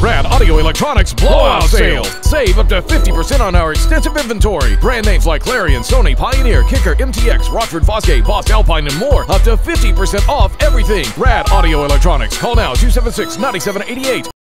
Raad Audio Electronics Blowout Sale. Save up to 50% on our extensive inventory. Brand names like Clarion, Sony, Pioneer, Kicker, MTX, Rockford Fosgate, Boss Alpine, and more. Up to 50% off everything. Raad Audio Electronics. Call now 276 9788.